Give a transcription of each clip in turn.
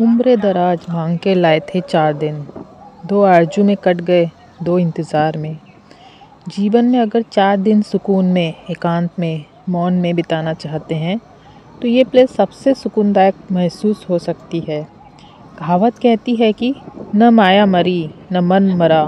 उम्र दराज मांग के लाए थे चार दिन। दो आरज़ू में कट गए, दो इंतज़ार में। जीवन में अगर चार दिन सुकून में, एकांत में, मौन में बिताना चाहते हैं तो ये प्लेस सबसे सुकूनदायक महसूस हो सकती है। कहावत कहती है कि, न माया मरी, न मन मरा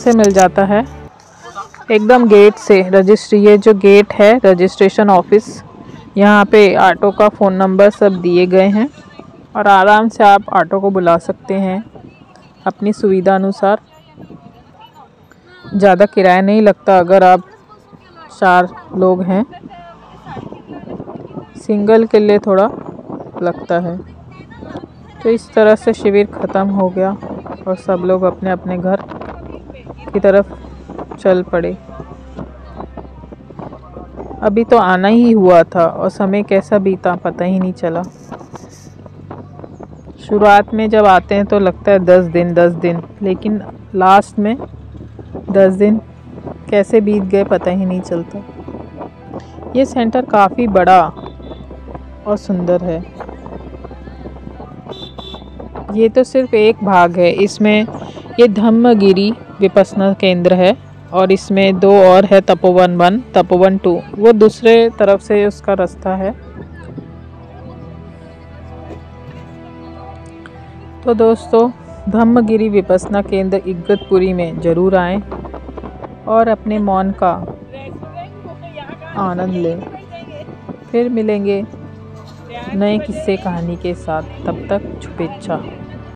से मिल जाता है। एकदम गेट से रजिस्ट्री ये जो गेट है रजिस्ट्रेशन ऑफ़िस यहाँ पे ऑटो का फ़ोन नंबर सब दिए गए हैं और आराम से आप ऑटो को बुला सकते हैं अपनी सुविधा अनुसार ज़्यादा किराया नहीं लगता अगर आप चार लोग हैं। सिंगल के लिए थोड़ा लगता है। तो इस तरह से शिविर ख़त्म हो गया और सब लोग अपने अपने घर की तरफ़ चल पड़े। अभी तो आना ही हुआ था और समय कैसा बीता पता ही नहीं चला। शुरुआत में जब आते हैं तो लगता है दस दिन दस दिन, लेकिन लास्ट में दस दिन कैसे बीत गए पता ही नहीं चलता। ये सेंटर काफ़ी बड़ा और सुंदर है। ये तो सिर्फ़ एक भाग है, इसमें ये धम्मगिरी विपसना केंद्र है और इसमें दो और है तपोवन वन, तपोवन टू। वो दूसरे तरफ़ से उसका रास्ता है। तो दोस्तों, धम्मगिरी विपसना केंद्र इगतपुरी में ज़रूर आएँ और अपने मौन का आनंद लें। फिर मिलेंगे नए किस्से कहानी के साथ। तब तक शुभेच्छा